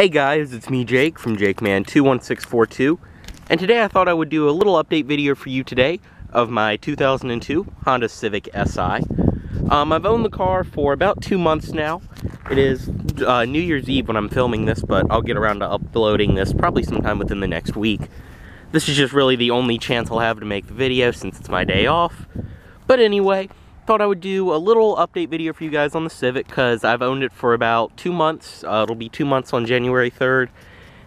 Hey guys, it's me Jake from JakeMan21642 and today I thought I would do a little update video for you today of my 2002 Honda Civic Si. Um, I've owned the car for about two months now. It is uh, New Year's Eve when I'm filming this, but I'll get around to uploading this probably sometime within the next week. This is just really the only chance I'll have to make the video since it's my day off. But anyway, thought I would do a little update video for you guys on the Civic because I've owned it for about two months. Uh, it'll be two months on January 3rd.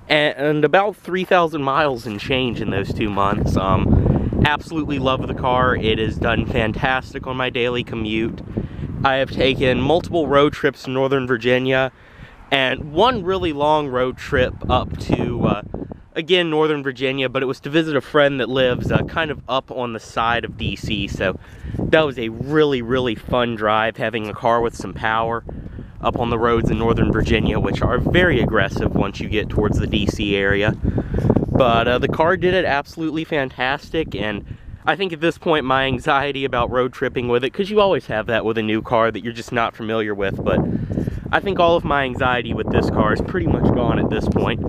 And, about 3,000 miles and change in those two months. Um, absolutely love the car. It has done fantastic on my daily commute. I have taken multiple road trips to Northern Virginia and one really long road trip up to uh, again, Northern Virginia, but it was to visit a friend that lives uh, kind of up on the side of DC. So that was a really, really fun drive, having a car with some power up on the roads in Northern Virginia, which are very aggressive once you get towards the DC area. But uh, the car did it absolutely fantastic, and I think at this point my anxiety about road tripping with it, because you always have that with a new car that you're just not familiar with, but I think all of my anxiety with this car is pretty much gone at this point.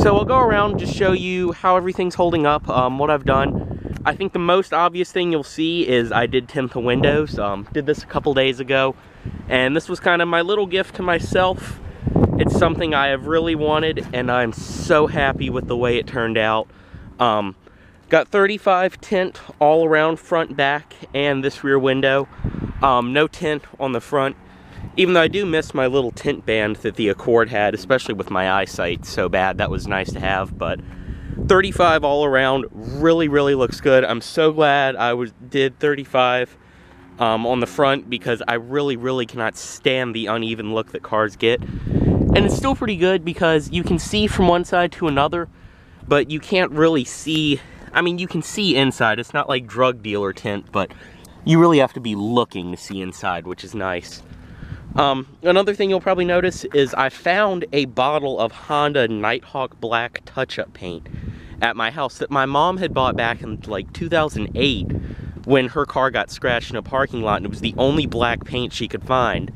So I'll go around just show you how everything's holding up, um, what I've done. I think the most obvious thing you'll see is I did tint the windows. Um, did this a couple days ago. And this was kind of my little gift to myself. It's something I have really wanted and I'm so happy with the way it turned out. Um, got 35 tint all around front, back, and this rear window. Um, no tint on the front even though I do miss my little tint band that the Accord had, especially with my eyesight so bad, that was nice to have, but 35 all around really, really looks good. I'm so glad I was did 35 um, on the front because I really, really cannot stand the uneven look that cars get. And it's still pretty good because you can see from one side to another, but you can't really see, I mean, you can see inside. It's not like drug dealer tint, but you really have to be looking to see inside, which is nice. Um, another thing you'll probably notice is I found a bottle of Honda Nighthawk Black touch-up paint at my house that my mom had bought back in like 2008 when her car got scratched in a parking lot and it was the only black paint she could find.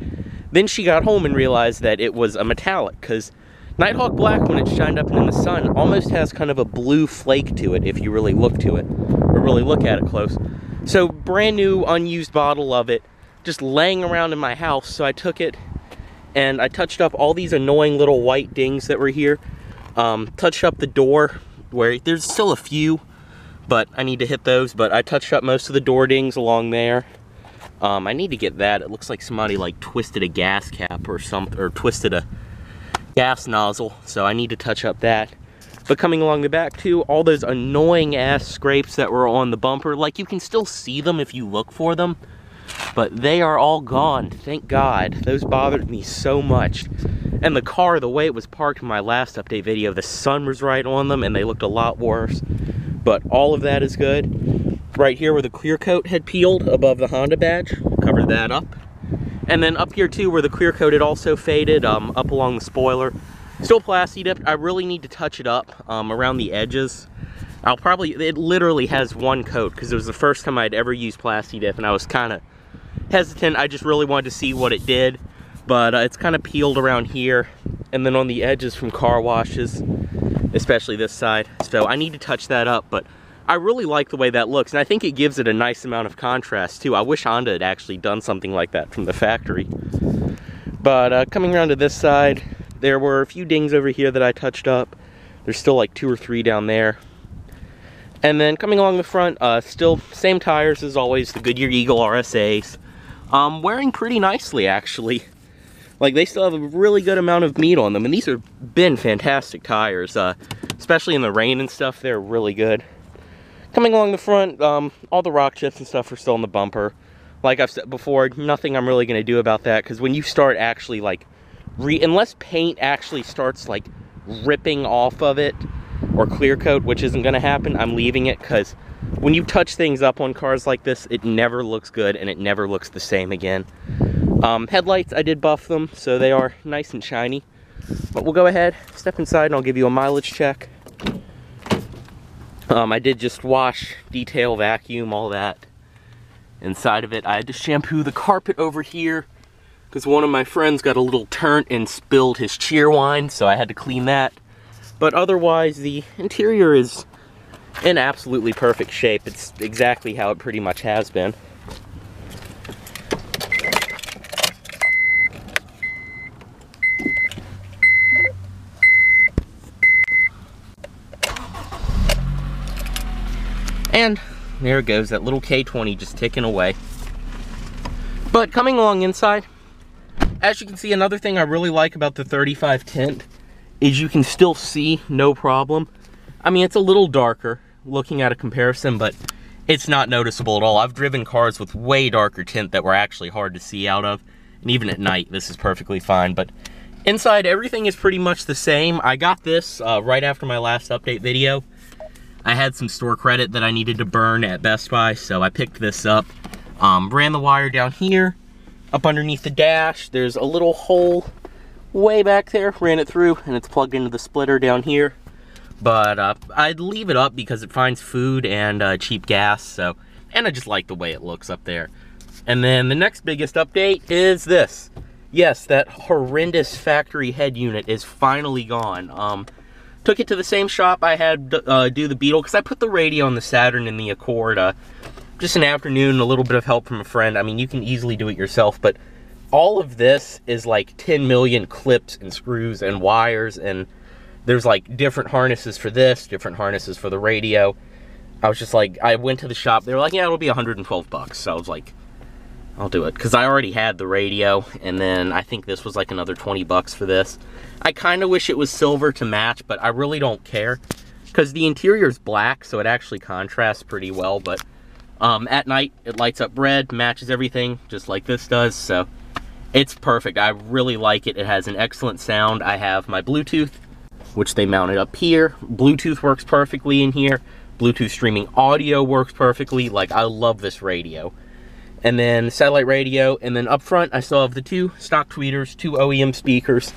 Then she got home and realized that it was a metallic because Nighthawk Black, when it's shined up in the sun, almost has kind of a blue flake to it if you really look to it or really look at it close. So brand new unused bottle of it just laying around in my house. So I took it and I touched up all these annoying little white dings that were here. Um, touched up the door where there's still a few, but I need to hit those. But I touched up most of the door dings along there. Um, I need to get that. It looks like somebody like twisted a gas cap or something, or twisted a gas nozzle. So I need to touch up that. But coming along the back too, all those annoying ass scrapes that were on the bumper, like you can still see them if you look for them but they are all gone, thank God. Those bothered me so much. And the car, the way it was parked in my last update video, the sun was right on them and they looked a lot worse. But all of that is good. Right here where the clear coat had peeled above the Honda badge, covered that up. And then up here too where the clear coat had also faded, um, up along the spoiler. Still plasti dipped, I really need to touch it up um, around the edges. I'll probably, it literally has one coat because it was the first time I'd ever used plasti dip and I was kind of hesitant. I just really wanted to see what it did. But uh, it's kind of peeled around here and then on the edges from car washes, especially this side. So I need to touch that up, but I really like the way that looks. And I think it gives it a nice amount of contrast too. I wish Honda had actually done something like that from the factory. But uh, coming around to this side, there were a few dings over here that I touched up. There's still like two or three down there. And then coming along the front, uh, still same tires as always, the Goodyear Eagle RSAs. Um, wearing pretty nicely actually. Like they still have a really good amount of meat on them and these have been fantastic tires. Uh, especially in the rain and stuff, they're really good. Coming along the front, um, all the rock chips and stuff are still in the bumper. Like I've said before, nothing I'm really gonna do about that because when you start actually like, re unless paint actually starts like ripping off of it, or clear coat, which isn't gonna happen, I'm leaving it because when you touch things up on cars like this, it never looks good and it never looks the same again. Um, headlights, I did buff them, so they are nice and shiny. But we'll go ahead, step inside, and I'll give you a mileage check. Um, I did just wash, detail, vacuum, all that inside of it. I had to shampoo the carpet over here because one of my friends got a little turnt and spilled his Cheerwine, so I had to clean that. But otherwise, the interior is in absolutely perfect shape. It's exactly how it pretty much has been. And there it goes, that little K20 just ticking away. But coming along inside, as you can see, another thing I really like about the 35 tint is you can still see no problem. I mean, it's a little darker looking at a comparison, but it's not noticeable at all. I've driven cars with way darker tint that were actually hard to see out of. And even at night, this is perfectly fine. But inside, everything is pretty much the same. I got this uh, right after my last update video. I had some store credit that I needed to burn at Best Buy, so I picked this up. Um, ran the wire down here, up underneath the dash. There's a little hole way back there. Ran it through, and it's plugged into the splitter down here. But uh, I'd leave it up because it finds food and uh, cheap gas, so... And I just like the way it looks up there. And then the next biggest update is this. Yes, that horrendous factory head unit is finally gone. Um, Took it to the same shop I had uh, do the Beetle, because I put the radio on the Saturn and the Accord. Uh, just an afternoon, a little bit of help from a friend. I mean, you can easily do it yourself, but all of this is like 10 million clips and screws and wires, and there's like different harnesses for this, different harnesses for the radio. I was just like, I went to the shop, they were like, yeah, it'll be 112 bucks. So I was like, I'll do it. Because I already had the radio, and then I think this was like another 20 bucks for this. I kind of wish it was silver to match, but I really don't care. Because the interior is black, so it actually contrasts pretty well, but um, at night, it lights up red, matches everything, just like this does, so it's perfect. I really like it. It has an excellent sound. I have my Bluetooth, which they mounted up here. Bluetooth works perfectly in here. Bluetooth streaming audio works perfectly. Like, I love this radio and then satellite radio, and then up front I still have the two stock tweeters, two OEM speakers,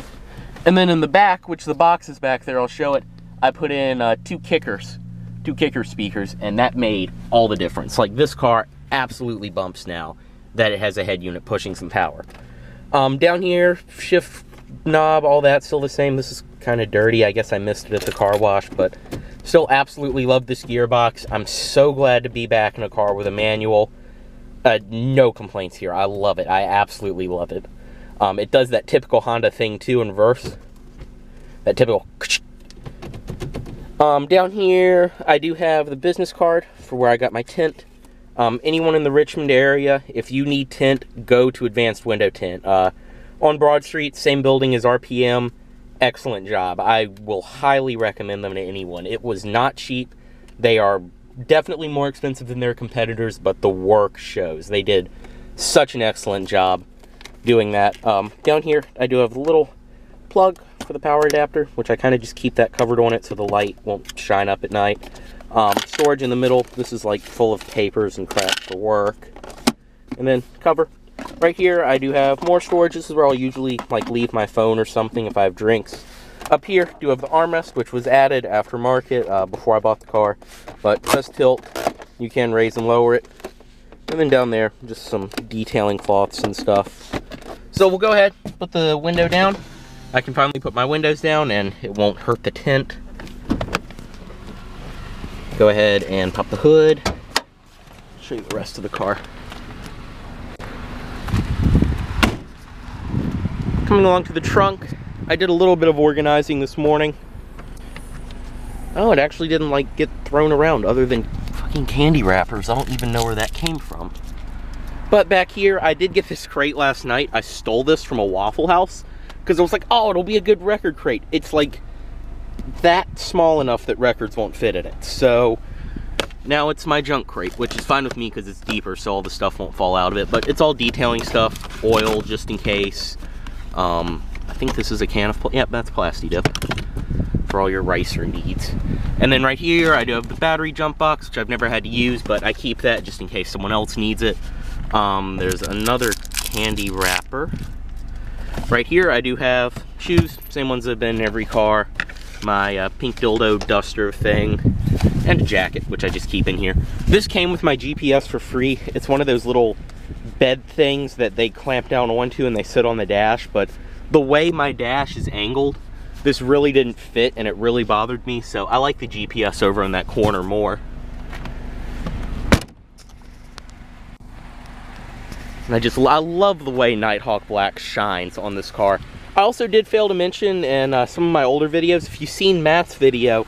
and then in the back, which the box is back there, I'll show it, I put in uh, two kickers, two kicker speakers, and that made all the difference. Like this car absolutely bumps now that it has a head unit pushing some power. Um, down here, shift knob, all that still the same. This is kind of dirty. I guess I missed it at the car wash, but still absolutely love this gearbox. I'm so glad to be back in a car with a manual. Uh, no complaints here. I love it. I absolutely love it. Um, it does that typical Honda thing too in reverse. That typical. Um, down here, I do have the business card for where I got my tint. Um, anyone in the Richmond area, if you need tint, go to Advanced Window Tint. Uh, on Broad Street, same building as RPM. Excellent job. I will highly recommend them to anyone. It was not cheap. They are definitely more expensive than their competitors, but the work shows. They did such an excellent job doing that. Um, down here, I do have a little plug for the power adapter, which I kind of just keep that covered on it so the light won't shine up at night. Um, storage in the middle, this is like full of papers and crap for work. And then cover. Right here, I do have more storage. This is where I'll usually like leave my phone or something if I have drinks. Up here, do have the armrest, which was added aftermarket uh, before I bought the car, but does tilt. You can raise and lower it. And then down there, just some detailing cloths and stuff. So we'll go ahead, put the window down. I can finally put my windows down and it won't hurt the tint. Go ahead and pop the hood. Show you the rest of the car. Coming along to the trunk, I did a little bit of organizing this morning. Oh, it actually didn't like get thrown around other than fucking candy wrappers. I don't even know where that came from. But back here, I did get this crate last night. I stole this from a Waffle House because I was like, oh, it'll be a good record crate. It's like that small enough that records won't fit in it. So now it's my junk crate, which is fine with me because it's deeper, so all the stuff won't fall out of it. But it's all detailing stuff, oil just in case. Um, think this is a can of, yep, that's Plasti Dip for all your ricer needs. And then right here, I do have the battery jump box, which I've never had to use, but I keep that just in case someone else needs it. Um, there's another candy wrapper. Right here, I do have shoes, same ones that have been in every car. My uh, pink dildo duster thing, and a jacket, which I just keep in here. This came with my GPS for free. It's one of those little bed things that they clamp down onto and they sit on the dash, but the way my dash is angled, this really didn't fit and it really bothered me, so I like the GPS over in that corner more. And I just, I love the way Nighthawk Black shines on this car. I also did fail to mention in uh, some of my older videos, if you've seen Matt's video,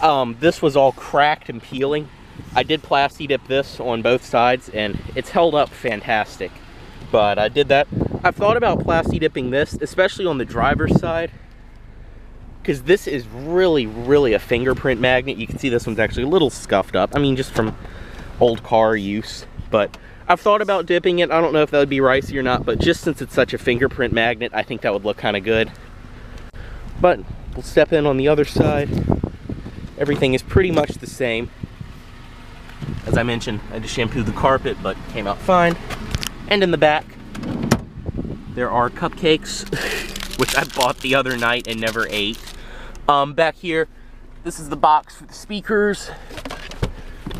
um, this was all cracked and peeling. I did plasti dip this on both sides and it's held up fantastic. But I did that. I've thought about plasti dipping this, especially on the driver's side, because this is really, really a fingerprint magnet. You can see this one's actually a little scuffed up. I mean, just from old car use, but I've thought about dipping it. I don't know if that would be ricey or not, but just since it's such a fingerprint magnet, I think that would look kind of good. But we'll step in on the other side. Everything is pretty much the same. As I mentioned, I just shampooed the carpet, but came out fine. And in the back, there are cupcakes, which I bought the other night and never ate. Um, back here, this is the box for the speakers.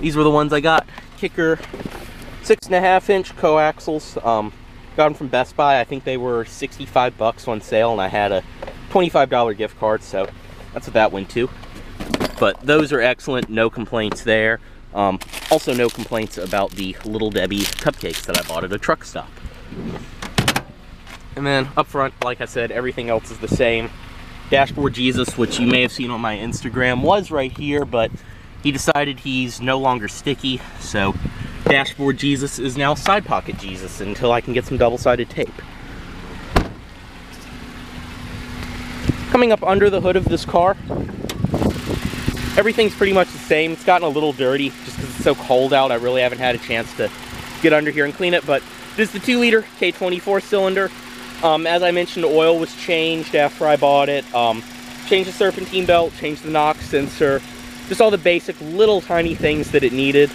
These were the ones I got. Kicker six and a half inch coaxials. Um, got them from Best Buy. I think they were 65 bucks on sale and I had a $25 gift card, so that's what that went to. But those are excellent, no complaints there. Um, also no complaints about the Little Debbie cupcakes that I bought at a truck stop. And then up front, like I said, everything else is the same. Dashboard Jesus, which you may have seen on my Instagram, was right here, but he decided he's no longer sticky, so Dashboard Jesus is now Side Pocket Jesus until I can get some double-sided tape. Coming up under the hood of this car, everything's pretty much the same. It's gotten a little dirty just because it's so cold out. I really haven't had a chance to get under here and clean it, but this is the 2-liter K20 four cylinder. Um, as I mentioned, the oil was changed after I bought it. Um, changed the serpentine belt, changed the NOx sensor, just all the basic little tiny things that it needed.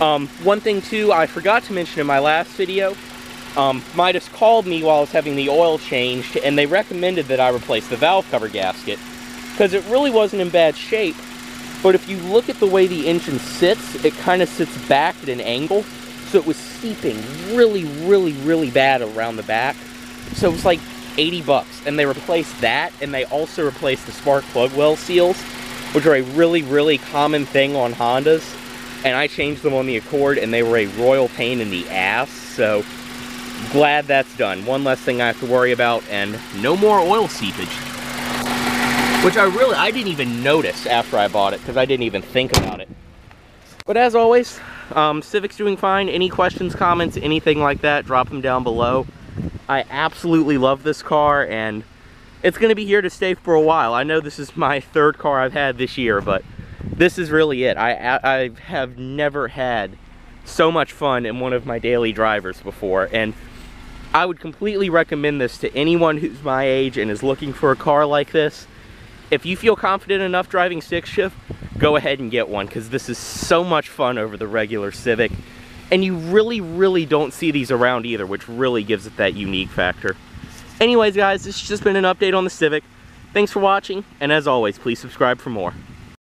Um, one thing too, I forgot to mention in my last video, um, Midas called me while I was having the oil changed and they recommended that I replace the valve cover gasket because it really wasn't in bad shape. But if you look at the way the engine sits, it kind of sits back at an angle. So it was seeping really, really, really bad around the back. So it was like 80 bucks. And they replaced that and they also replaced the spark plug well seals, which are a really, really common thing on Hondas and I changed them on the Accord and they were a royal pain in the ass, so glad that's done. One less thing I have to worry about and no more oil seepage. Which I really, I didn't even notice after I bought it because I didn't even think about it. But as always, um, Civic's doing fine. Any questions, comments, anything like that, drop them down below. I absolutely love this car and it's going to be here to stay for a while. I know this is my third car I've had this year, but this is really it. I, I have never had so much fun in one of my daily drivers before. And I would completely recommend this to anyone who's my age and is looking for a car like this. If you feel confident enough driving stick shift, go ahead and get one because this is so much fun over the regular Civic. And you really, really don't see these around either, which really gives it that unique factor. Anyways, guys, this has just been an update on the Civic. Thanks for watching, and as always, please subscribe for more.